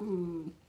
Mm.